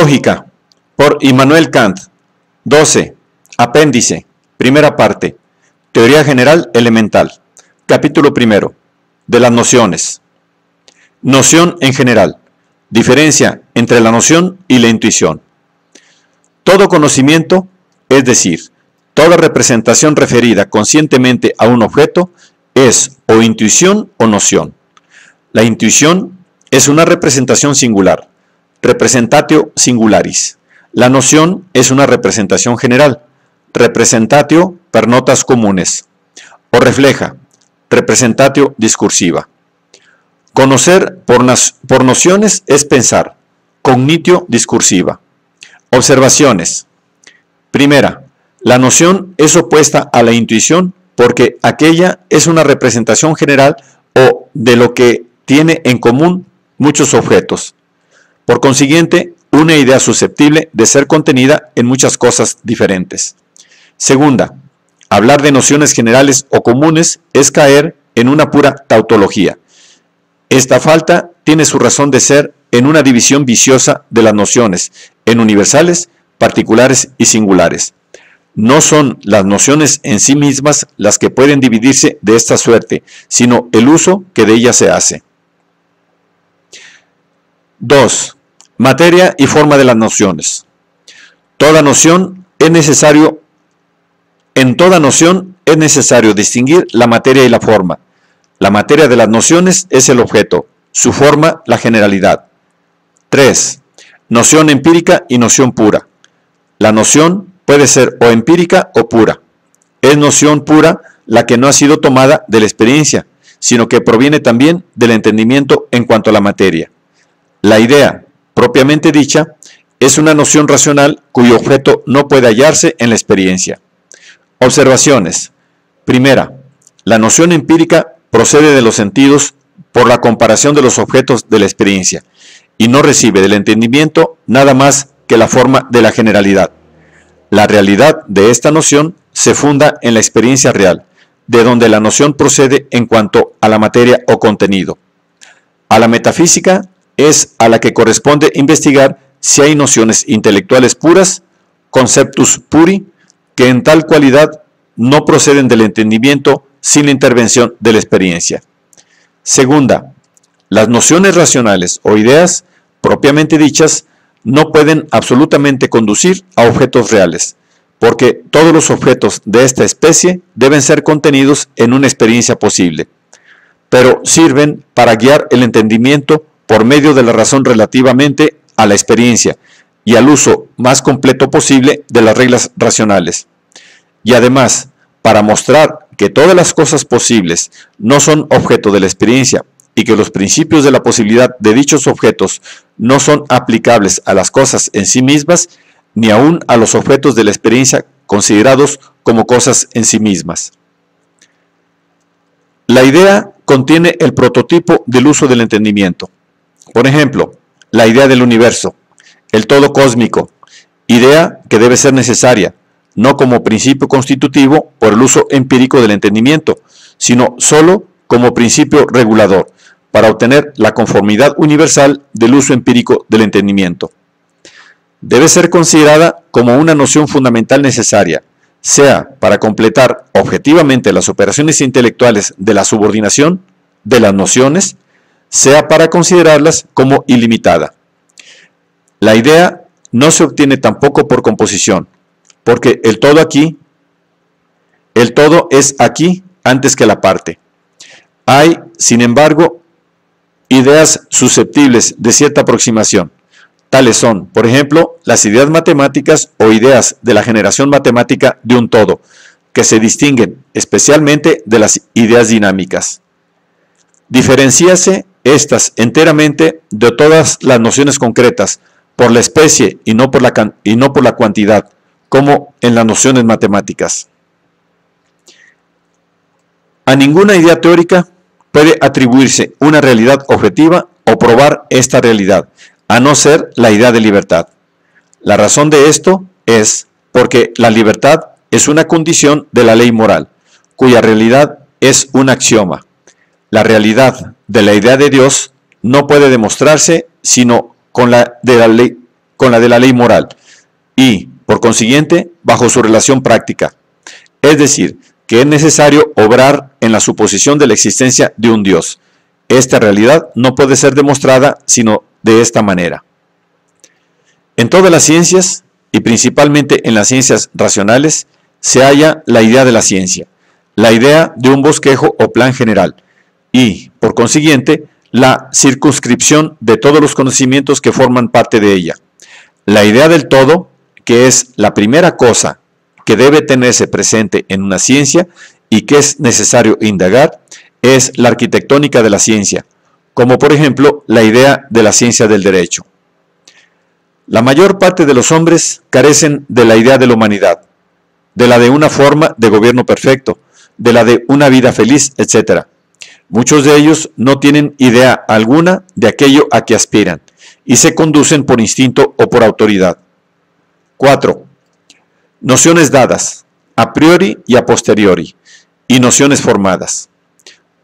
Lógica, por Immanuel Kant. 12. Apéndice. Primera parte. Teoría general elemental. Capítulo primero. De las nociones. Noción en general. Diferencia entre la noción y la intuición. Todo conocimiento, es decir, toda representación referida conscientemente a un objeto, es o intuición o noción. La intuición es una representación singular, representatio singularis. La noción es una representación general, representatio per notas comunes, o refleja, representatio discursiva. Conocer por, nociones es pensar, cognitio discursiva. Observaciones. Primera, la noción es opuesta a la intuición porque aquella es una representación general o de lo que tiene en común muchos objetos. Por consiguiente, una idea susceptible de ser contenida en muchas cosas diferentes. Segunda, hablar de nociones generales o comunes es caer en una pura tautología. Esta falta tiene su razón de ser en una división viciosa de las nociones, en universales, particulares y singulares. No son las nociones en sí mismas las que pueden dividirse de esta suerte, sino el uso que de ellas se hace. 2. Materia y forma de las nociones. Toda noción es necesario, en toda noción es necesario distinguir la materia y la forma. La materia de las nociones es el objeto, su forma la generalidad. 3. Noción empírica y noción pura. La noción puede ser o empírica o pura. Es noción pura la que no ha sido tomada de la experiencia, sino que proviene también del entendimiento en cuanto a la materia. La idea, propiamente dicha, es una noción racional cuyo objeto no puede hallarse en la experiencia. Observaciones. Primera, la noción empírica procede de los sentidos por la comparación de los objetos de la experiencia y no recibe del entendimiento nada más que la forma de la generalidad. La realidad de esta noción se funda en la experiencia real, de donde la noción procede en cuanto a la materia o contenido. A la metafísica es a la que corresponde investigar si hay nociones intelectuales puras, conceptus puri, que en tal cualidad no proceden del entendimiento sin la intervención de la experiencia. Segunda, las nociones racionales o ideas, propiamente dichas, no pueden absolutamente conducir a objetos reales, porque todos los objetos de esta especie deben ser contenidos en una experiencia posible, pero sirven para guiar el entendimiento por medio de la razón relativamente a la experiencia y al uso más completo posible de las reglas racionales. Y además, para mostrar que todas las cosas posibles no son objeto de la experiencia y que los principios de la posibilidad de dichos objetos no son aplicables a las cosas en sí mismas, ni aun a los objetos de la experiencia considerados como cosas en sí mismas. La idea contiene el prototipo del uso del entendimiento. Por ejemplo, la idea del universo, el todo cósmico, idea que debe ser necesaria, no como principio constitutivo por el uso empírico del entendimiento, sino solo como principio regulador, para obtener la conformidad universal del uso empírico del entendimiento. Debe ser considerada como una noción fundamental necesaria, sea para completar objetivamente las operaciones intelectuales de la subordinación de las nociones, sea para considerarlas como ilimitada. La idea no se obtiene tampoco por composición, porque el todo aquí, el todo es aquí antes que la parte. Hay, sin embargo, ideas susceptibles de cierta aproximación. Tales son, por ejemplo, las ideas matemáticas o ideas de la generación matemática de un todo, que se distinguen especialmente de las ideas dinámicas. Diferenciase estas enteramente de todas las nociones concretas, por la especie y no por la, y no por la cantidad, como en las nociones matemáticas. A ninguna idea teórica puede atribuirse una realidad objetiva o probar esta realidad, a no ser la idea de libertad. La razón de esto es porque la libertad es una condición de la ley moral, cuya realidad es un axioma. La realidad de la idea de Dios no puede demostrarse sino con la, de la ley, moral y, por consiguiente, bajo su relación práctica. Es decir, que es necesario obrar en la suposición de la existencia de un Dios. Esta realidad no puede ser demostrada sino de esta manera. En todas las ciencias, y principalmente en las ciencias racionales, se halla la idea de la ciencia, la idea de un bosquejo o plan general, y, por consiguiente, la circunscripción de todos los conocimientos que forman parte de ella. La idea del todo, que es la primera cosa que debe tenerse presente en una ciencia y que es necesario indagar, es la arquitectónica de la ciencia, como por ejemplo la idea de la ciencia del derecho. La mayor parte de los hombres carecen de la idea de la humanidad, de la de una forma de gobierno perfecto, de la de una vida feliz, etc. Muchos de ellos no tienen idea alguna de aquello a que aspiran y se conducen por instinto o por autoridad. 4. Nociones dadas, a priori y a posteriori, y nociones formadas.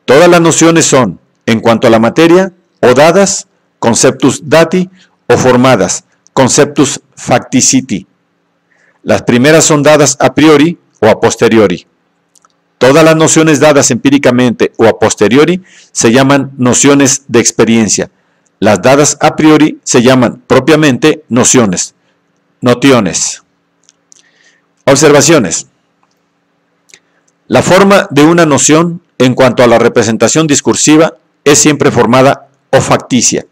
Todas las nociones son, en cuanto a la materia, o dadas, conceptus dati, o formadas, conceptus facticiti. Las primeras son dadas a priori o a posteriori. Todas las nociones dadas empíricamente o a posteriori se llaman nociones de experiencia. Las dadas a priori se llaman propiamente nociones, notiones. Observaciones. La forma de una noción en cuanto a la representación discursiva es siempre formada o facticia.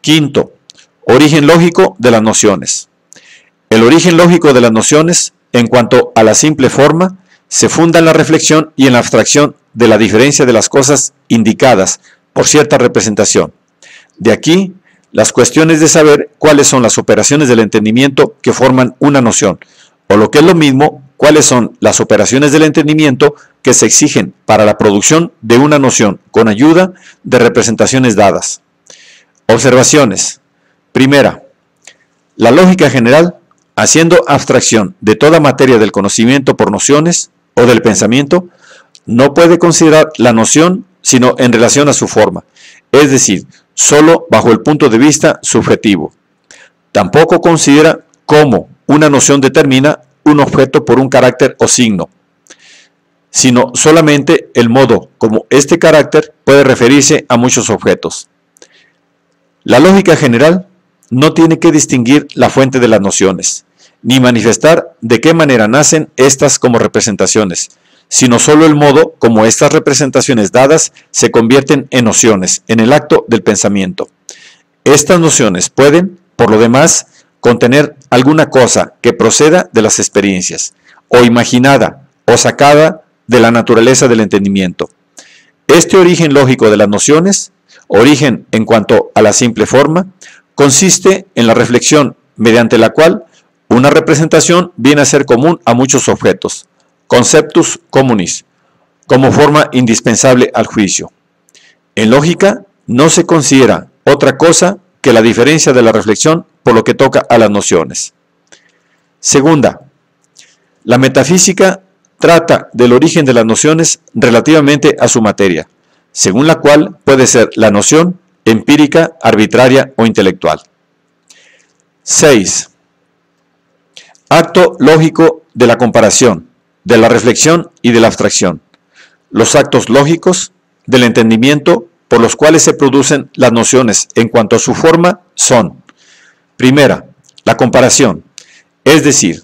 Quinto, origen lógico de las nociones. El origen lógico de las nociones, en cuanto a la simple forma, se funda en la reflexión y en la abstracción de la diferencia de las cosas indicadas por cierta representación. De aquí las cuestiones de saber cuáles son las operaciones del entendimiento que forman una noción, o lo que es lo mismo, cuáles son las operaciones del entendimiento que se exigen para la producción de una noción con ayuda de representaciones dadas. Observaciones. Primera, la lógica general, haciendo abstracción de toda materia del conocimiento por nociones o del pensamiento, no puede considerar la noción sino en relación a su forma, es decir, solo bajo el punto de vista subjetivo. Tampoco considera cómo una noción determina un objeto por un carácter o signo, sino solamente el modo como este carácter puede referirse a muchos objetos. La lógica general no tiene que distinguir la fuente de las nociones, ni manifestar de qué manera nacen estas como representaciones, sino solo el modo como estas representaciones dadas se convierten en nociones en el acto del pensamiento. Estas nociones pueden, por lo demás, contener alguna cosa que proceda de las experiencias, o imaginada, o sacada de la naturaleza del entendimiento. Este origen lógico de las nociones, origen en cuanto a la simple forma, consiste en la reflexión mediante la cual una representación viene a ser común a muchos objetos, conceptus communis, como forma indispensable al juicio. En lógica, no se considera otra cosa que la diferencia de la reflexión por lo que toca a las nociones. Segunda, la metafísica trata del origen de las nociones relativamente a su materia, según la cual puede ser la noción empírica, arbitraria o intelectual. 6. Acto lógico de la comparación, de la reflexión y de la abstracción. Los actos lógicos del entendimiento por los cuales se producen las nociones en cuanto a su forma son Primera, la comparación, es decir,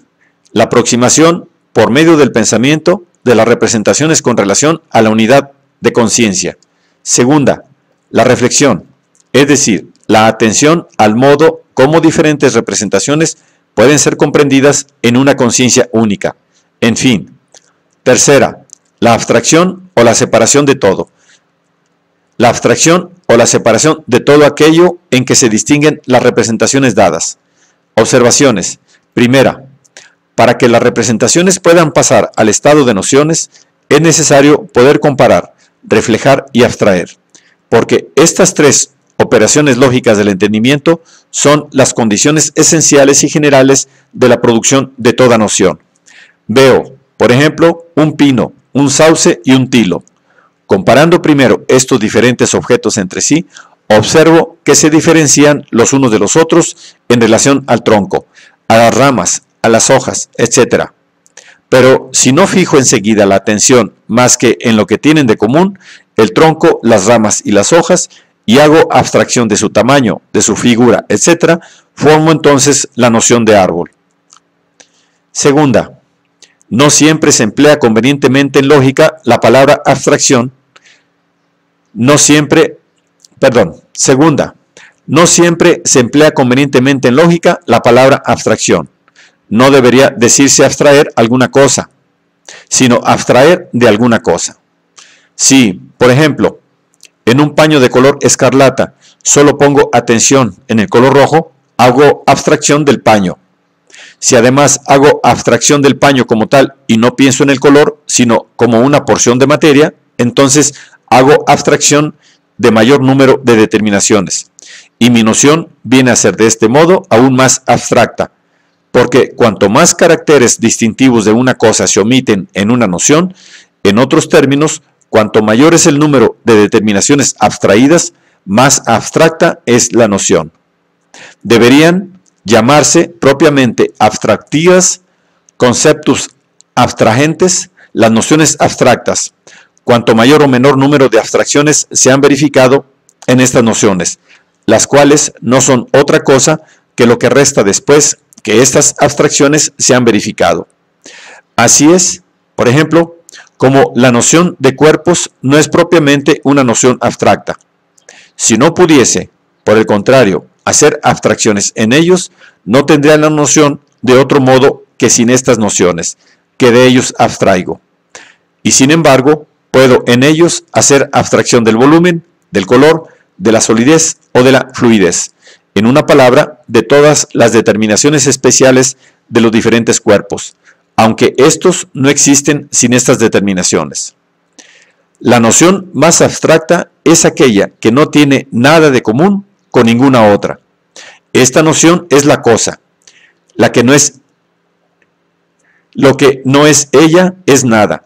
la aproximación por medio del pensamiento de las representaciones con relación a la unidad de conciencia. Segunda, la reflexión, es decir, la atención al modo como diferentes representaciones pueden ser comprendidas en una conciencia única. En fin. Tercera, la abstracción o la separación de todo. La abstracción o la separación de todo aquello en que se distinguen las representaciones dadas. Observaciones. Primera, para que las representaciones puedan pasar al estado de nociones, es necesario poder comparar, reflejar y abstraer, porque estas tres operaciones lógicas del entendimiento son las condiciones esenciales y generales de la producción de toda noción. Veo, por ejemplo, un pino, un sauce y un tilo. Comparando primero estos diferentes objetos entre sí, observo que se diferencian los unos de los otros en relación al tronco, a las ramas, a las hojas, etc. Pero si no fijo enseguida la atención más que en lo que tienen de común, el tronco, las ramas y las hojas, y hago abstracción de su tamaño, de su figura, etc., formo entonces la noción de árbol. Segunda, no siempre se emplea convenientemente en lógica la palabra abstracción. No siempre, perdón, segunda, no siempre se emplea convenientemente en lógica la palabra abstracción. No debería decirse abstraer alguna cosa, sino abstraer de alguna cosa. Si, por ejemplo, en un paño de color escarlata solo pongo atención en el color rojo, hago abstracción del paño. Si además hago abstracción del paño como tal y no pienso en el color, sino como una porción de materia, entonces hago abstracción de mayor número de determinaciones. Y mi noción viene a ser de este modo aún más abstracta, porque cuanto más caracteres distintivos de una cosa se omiten en una noción, en otros términos, Cuanto mayor es el número de determinaciones abstraídas, más abstracta es la noción. Deberían llamarse propiamente abstractivas, conceptos abstragentes, las nociones abstractas. Cuanto mayor o menor número de abstracciones se han verificado en estas nociones, las cuales no son otra cosa que lo que resta después que estas abstracciones se han verificado. Así es, por ejemplo, como la noción de cuerpos no es propiamente una noción abstracta. Si no pudiese, por el contrario, hacer abstracciones en ellos, no tendría la noción de otro modo que sin estas nociones, que de ellos abstraigo. Y sin embargo, puedo en ellos hacer abstracción del volumen, del color, de la solidez o de la fluidez. En una palabra, de todas las determinaciones especiales de los diferentes cuerpos, aunque estos no existen sin estas determinaciones. La noción más abstracta es aquella que no tiene nada de común con ninguna otra. Esta noción es la cosa, la que no es lo que no es ella es nada.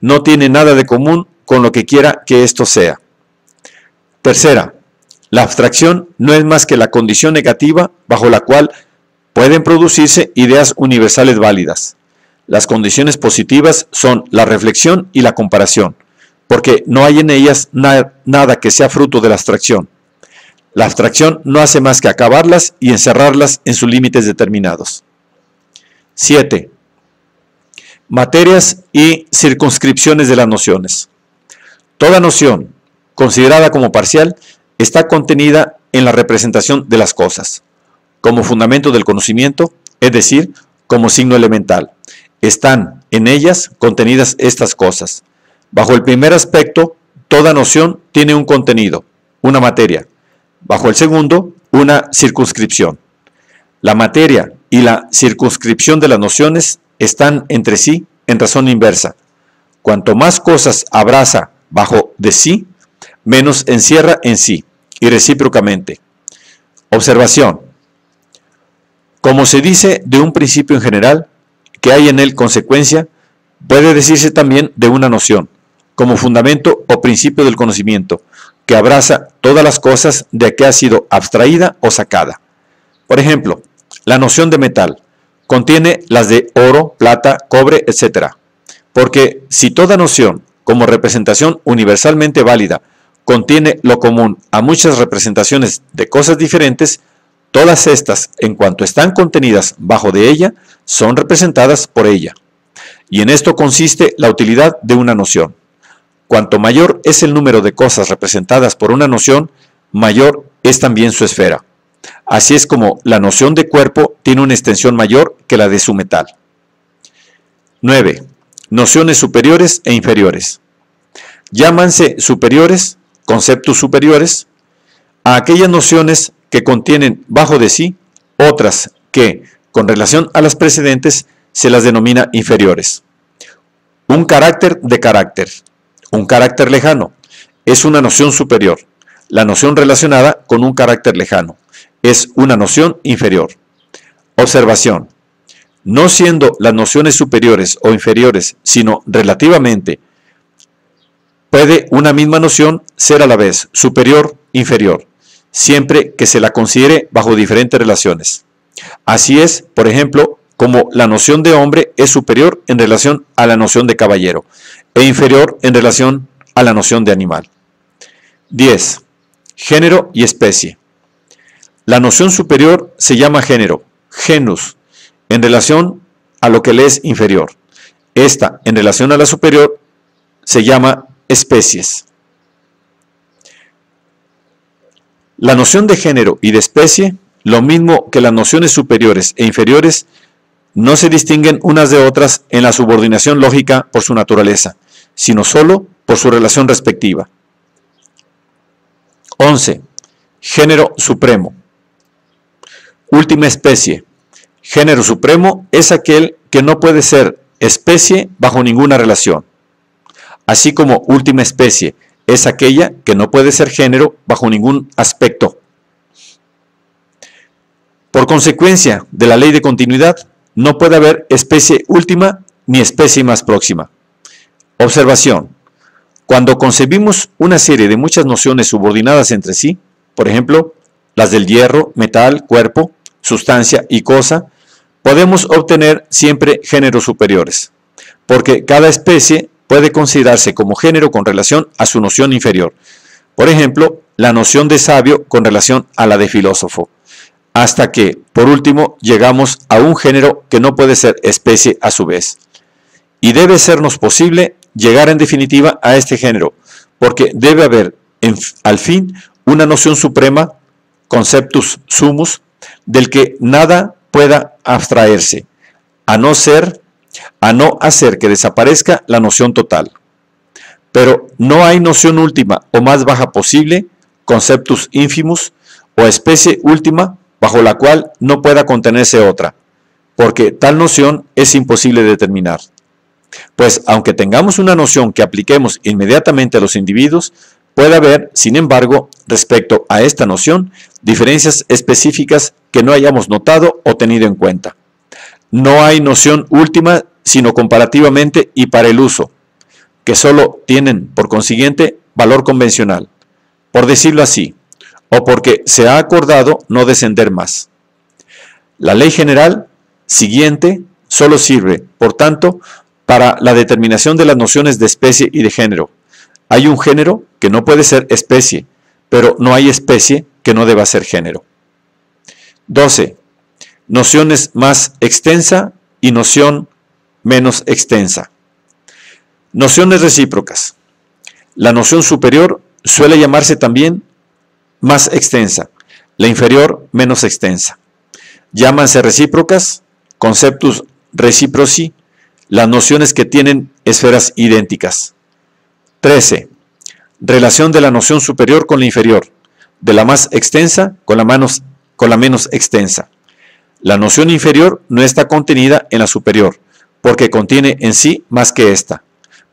No tiene nada de común con lo que quiera que esto sea. Tercera, la abstracción no es más que la condición negativa bajo la cual pueden producirse ideas universales válidas. Las condiciones positivas son la reflexión y la comparación, porque no hay en ellas nada que sea fruto de la abstracción. La abstracción no hace más que acabarlas y encerrarlas en sus límites determinados. 7. Materias y circunscripciones de las nociones. Toda noción, considerada como parcial, está contenida en la representación de las cosas, como fundamento del conocimiento, es decir, como signo elemental. Están en ellas contenidas estas cosas. Bajo el primer aspecto, toda noción tiene un contenido, una materia. Bajo el segundo, una circunscripción. La materia y la circunscripción de las nociones están entre sí en razón inversa. Cuanto más cosas abraza bajo de sí, menos encierra en sí, y recíprocamente. Observación. Como se dice de un principio en general, que hay en él consecuencia, puede decirse también de una noción, como fundamento o principio del conocimiento, que abraza todas las cosas de que ha sido abstraída o sacada. Por ejemplo, la noción de metal contiene las de oro, plata, cobre, etc. Porque si toda noción, como representación universalmente válida, contiene lo común a muchas representaciones de cosas diferentes, Todas estas, en cuanto están contenidas bajo de ella, son representadas por ella. Y en esto consiste la utilidad de una noción. Cuanto mayor es el número de cosas representadas por una noción, mayor es también su esfera. Así es como la noción de cuerpo tiene una extensión mayor que la de su metal. 9. Nociones superiores e inferiores. Llámanse superiores, conceptos superiores, a aquellas nociones que contienen bajo de sí otras que, con relación a las precedentes, se las denomina inferiores. Un carácter de carácter, un carácter lejano, es una noción superior. La noción relacionada con un carácter lejano es una noción inferior. Observación. No siendo las nociones superiores o inferiores, sino relativamente, puede una misma noción ser a la vez superior, inferior siempre que se la considere bajo diferentes relaciones. Así es, por ejemplo, como la noción de hombre es superior en relación a la noción de caballero e inferior en relación a la noción de animal. 10. Género y especie. La noción superior se llama género, genus, en relación a lo que le es inferior. Esta, en relación a la superior, se llama especies. La noción de género y de especie, lo mismo que las nociones superiores e inferiores, no se distinguen unas de otras en la subordinación lógica por su naturaleza, sino solo por su relación respectiva. 11. Género supremo. Última especie. Género supremo es aquel que no puede ser especie bajo ninguna relación. Así como última especie es aquella que no puede ser género bajo ningún aspecto. Por consecuencia de la ley de continuidad, no puede haber especie última ni especie más próxima. Observación. Cuando concebimos una serie de muchas nociones subordinadas entre sí, por ejemplo, las del hierro, metal, cuerpo, sustancia y cosa, podemos obtener siempre géneros superiores, porque cada especie puede considerarse como género con relación a su noción inferior. Por ejemplo, la noción de sabio con relación a la de filósofo hasta que, por último, llegamos a un género que no puede ser especie a su vez. Y debe sernos posible llegar en definitiva a este género, porque debe haber al fin una noción suprema, conceptus sumus, del que nada pueda abstraerse, a no ser, a no hacer que desaparezca la noción total. Pero no hay noción última o más baja posible, conceptus infimus, o especie última bajo la cual no pueda contenerse otra, porque tal noción es imposible determinar. Pues aunque tengamos una noción que apliquemos inmediatamente a los individuos, puede haber, sin embargo, respecto a esta noción, diferencias específicas que no hayamos notado o tenido en cuenta. No hay noción última, sino comparativamente y para el uso, que solo tienen, por consiguiente, valor convencional. Por decirlo así, o porque se ha acordado no descender más. La ley general siguiente solo sirve, por tanto, para la determinación de las nociones de especie y de género. Hay un género que no puede ser especie, pero no hay especie que no deba ser género. 12. Nociones más extensa y noción menos extensa. Nociones recíprocas. La noción superior suele llamarse también más extensa, la inferior menos extensa. Llámanse recíprocas, conceptus reciproci, las nociones que tienen esferas idénticas. 13. Relación de la noción superior con la inferior, de la más extensa con la, menos, extensa. La noción inferior no está contenida en la superior, porque contiene en sí más que ésta,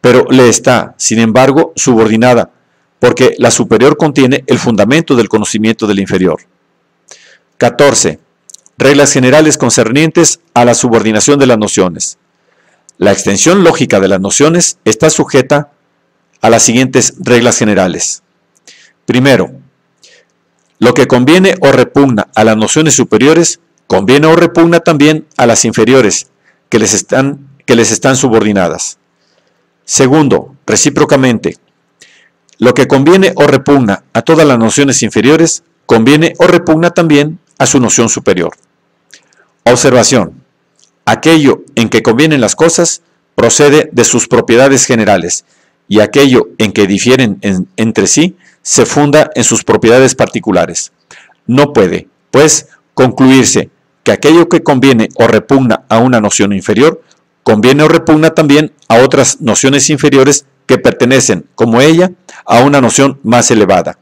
pero le está, sin embargo, subordinada porque la superior contiene el fundamento del conocimiento del inferior. 14. Reglas generales concernientes a la subordinación de las nociones. La extensión lógica de las nociones está sujeta a las siguientes reglas generales. Primero, lo que conviene o repugna a las nociones superiores, conviene o repugna también a las inferiores, que les están, que les están subordinadas. Segundo, recíprocamente, lo que conviene o repugna a todas las nociones inferiores, conviene o repugna también a su noción superior. Observación. Aquello en que convienen las cosas procede de sus propiedades generales y aquello en que difieren entre sí se funda en sus propiedades particulares. No puede, pues, concluirse que aquello que conviene o repugna a una noción inferior, conviene o repugna también a otras nociones inferiores que pertenecen, como ella, a una noción más elevada.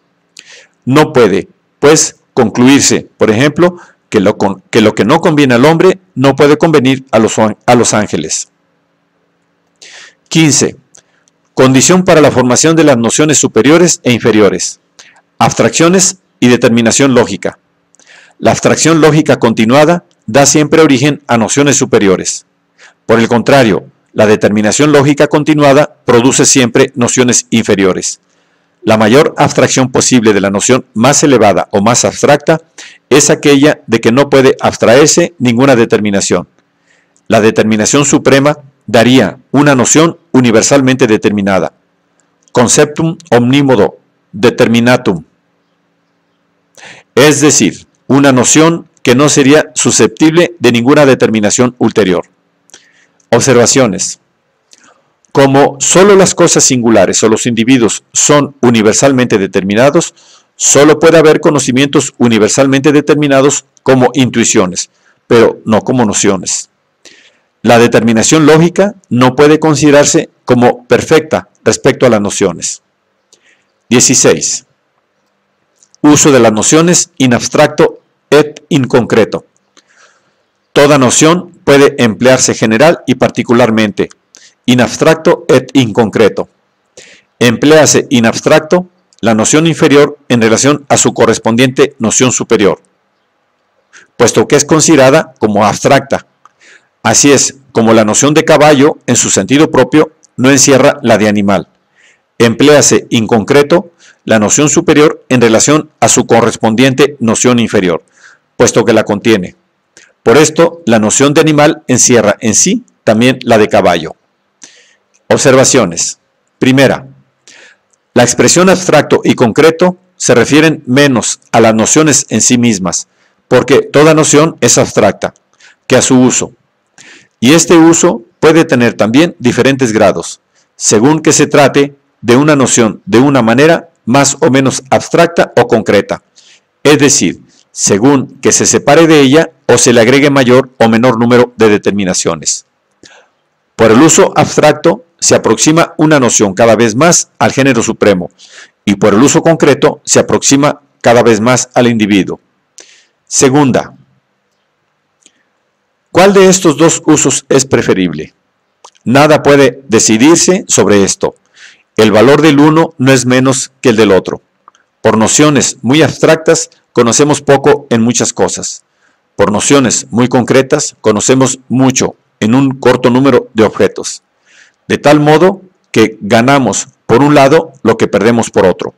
No puede, pues, concluirse, por ejemplo, que lo, que que no conviene al hombre no puede convenir a los, a los ángeles. 15. Condición para la formación de las nociones superiores e inferiores. Abstracciones y determinación lógica. La abstracción lógica continuada da siempre origen a nociones superiores. Por el contrario, la determinación lógica continuada produce siempre nociones inferiores. La mayor abstracción posible de la noción más elevada o más abstracta es aquella de que no puede abstraerse ninguna determinación. La determinación suprema daría una noción universalmente determinada. Conceptum omnimodo determinatum. Es decir, una noción que no sería susceptible de ninguna determinación ulterior. Observaciones. Como solo las cosas singulares o los individuos son universalmente determinados, solo puede haber conocimientos universalmente determinados como intuiciones, pero no como nociones. La determinación lógica no puede considerarse como perfecta respecto a las nociones. 16. Uso de las nociones in abstracto et in concreto. Toda noción puede emplearse general y particularmente, in abstracto et in concreto. Emplease in abstracto la noción inferior en relación a su correspondiente noción superior, puesto que es considerada como abstracta. Así es como la noción de caballo, en su sentido propio, no encierra la de animal. Emplease in concreto la noción superior en relación a su correspondiente noción inferior, puesto que la contiene. Por esto, la noción de animal encierra en sí también la de caballo. Observaciones. Primera, la expresión abstracto y concreto se refieren menos a las nociones en sí mismas, porque toda noción es abstracta, que a su uso. Y este uso puede tener también diferentes grados, según que se trate de una noción de una manera más o menos abstracta o concreta, es decir, según que se separe de ella o se le agregue mayor o menor número de determinaciones. Por el uso abstracto se aproxima una noción cada vez más al género supremo y por el uso concreto se aproxima cada vez más al individuo. Segunda, ¿cuál de estos dos usos es preferible? Nada puede decidirse sobre esto, el valor del uno no es menos que el del otro. Por nociones muy abstractas conocemos poco en muchas cosas. Por nociones muy concretas conocemos mucho en un corto número de objetos. De tal modo que ganamos por un lado lo que perdemos por otro.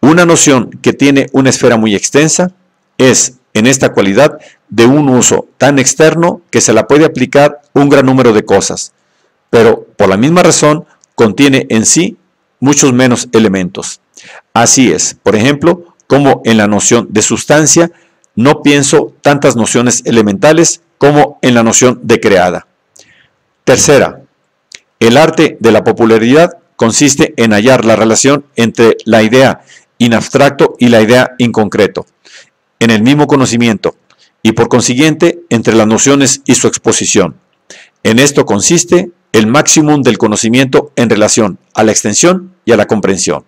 Una noción que tiene una esfera muy extensa es, en esta cualidad, de un uso tan externo que se la puede aplicar un gran número de cosas, pero por la misma razón contiene en sí muchos menos elementos. Así es, por ejemplo, como en la noción de sustancia, no pienso tantas nociones elementales como en la noción de creada. Tercera, el arte de la popularidad consiste en hallar la relación entre la idea in abstracto y la idea in concreto, en el mismo conocimiento, y por consiguiente entre las nociones y su exposición. En esto consiste el máximo del conocimiento en relación a la extensión y a la comprensión.